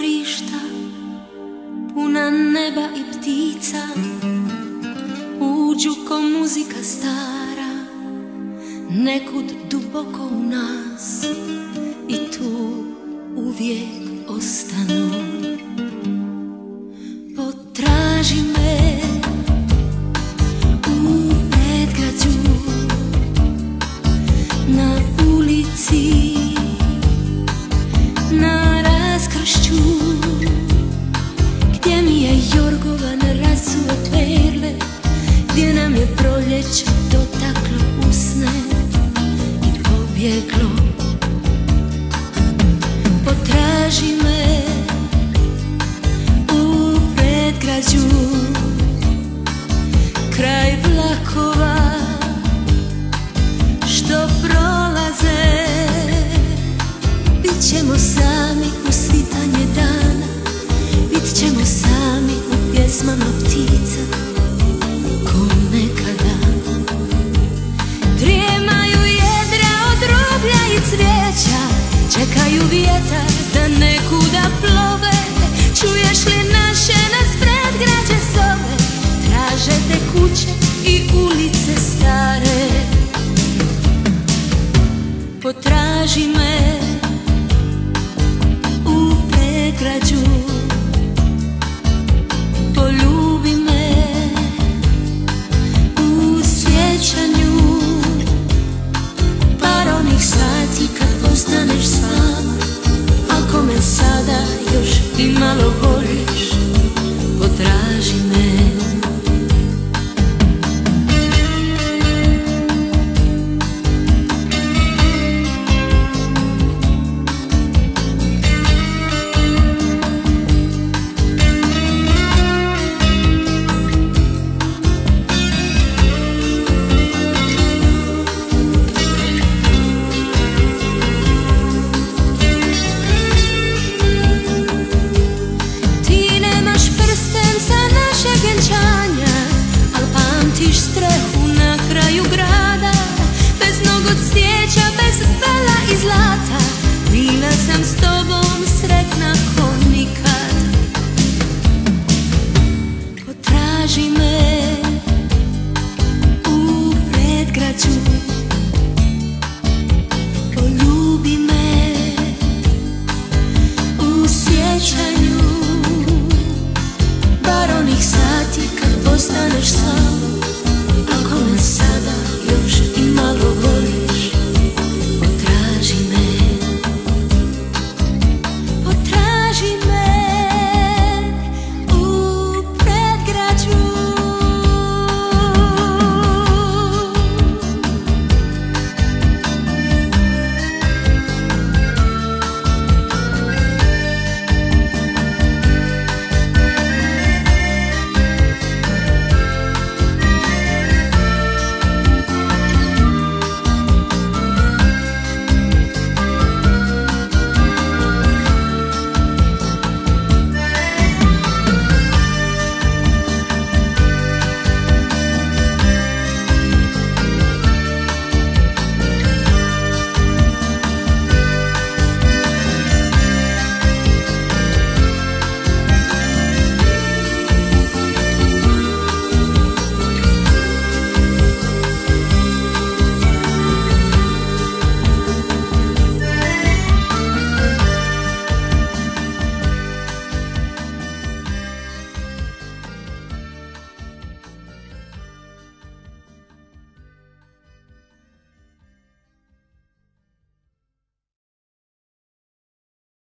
dvorišta Puna neba i ptica. Uđu ko muzika stara Nekud duboko u nas. I tu uvijek proljeće dotaklo usne I pobjeglo. Potraži me u predgrađu. Kraj vlakova što prolaze Bit ćemo sami u vjetar da nekuda plove. Čuješ li naše nas predgrađe zove? Traže te kuće i ulice stare. Potraži me u pregrađu strehu na kraju grada. Bez nog od bez vela i zlata. Bila sam sto